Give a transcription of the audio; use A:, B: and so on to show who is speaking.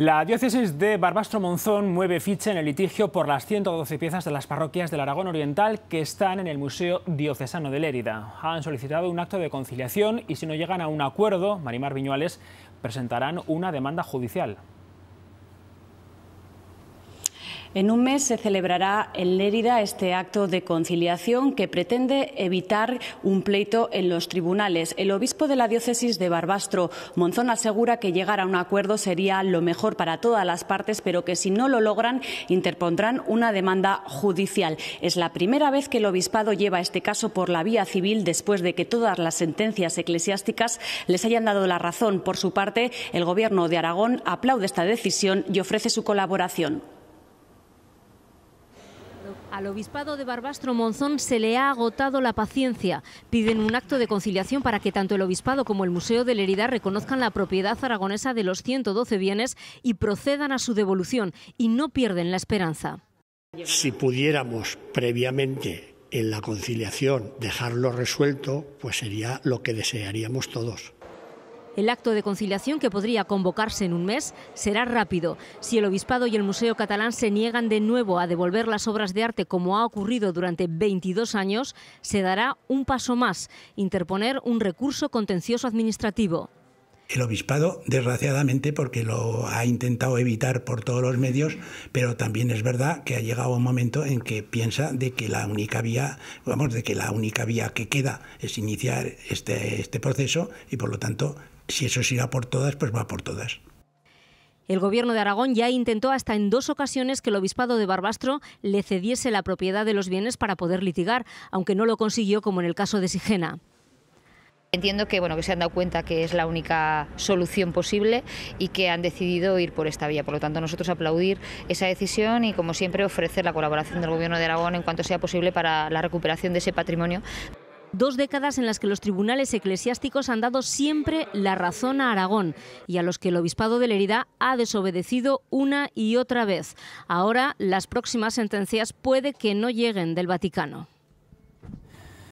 A: La diócesis de Barbastro-Monzón mueve ficha en el litigio por las 112 piezas de las parroquias del Aragón Oriental que están en el Museo Diocesano de Lérida. Han solicitado un acto de conciliación y si no llegan a un acuerdo, Marimar Viñuales presentarán una demanda judicial.
B: En un mes se celebrará en Lérida este acto de conciliación que pretende evitar un pleito en los tribunales. El obispo de la diócesis de Barbastro, Monzón, asegura que llegar a un acuerdo sería lo mejor para todas las partes, pero que si no lo logran, interpondrán una demanda judicial. Es la primera vez que el obispado lleva este caso por la vía civil después de que todas las sentencias eclesiásticas les hayan dado la razón. Por su parte, el Gobierno de Aragón aplaude esta decisión y ofrece su colaboración.
C: Al obispado de Barbastro Monzón se le ha agotado la paciencia. Piden un acto de conciliación para que tanto el obispado como el Museo de Lerida reconozcan la propiedad aragonesa de los 112 bienes y procedan a su devolución y no pierden la esperanza.
D: Si pudiéramos previamente en la conciliación dejarlo resuelto, pues sería lo que desearíamos todos.
C: El acto de conciliación, que podría convocarse en un mes, será rápido. Si el Obispado y el Museo Catalán se niegan de nuevo a devolver las obras de arte como ha ocurrido durante 22 años, se dará un paso más, interponer un recurso contencioso administrativo.
E: El obispado, desgraciadamente, porque lo ha intentado evitar por todos los medios, pero también es verdad que ha llegado un momento en que piensa de que la única vía, vamos, de que la única vía que queda es iniciar este, este proceso y por lo tanto si eso se irá por todas, pues va por todas.
C: El Gobierno de Aragón ya intentó hasta en dos ocasiones que el Obispado de Barbastro le cediese la propiedad de los bienes para poder litigar, aunque no lo consiguió como en el caso de Sigena.
F: Entiendo que, bueno, que se han dado cuenta que es la única solución posible y que han decidido ir por esta vía. Por lo tanto, nosotros aplaudir esa decisión y, como siempre, ofrecer la colaboración del Gobierno de Aragón en cuanto sea posible para la recuperación de ese patrimonio.
C: Dos décadas en las que los tribunales eclesiásticos han dado siempre la razón a Aragón y a los que el Obispado de Lerida ha desobedecido una y otra vez. Ahora las próximas sentencias puede que no lleguen del Vaticano.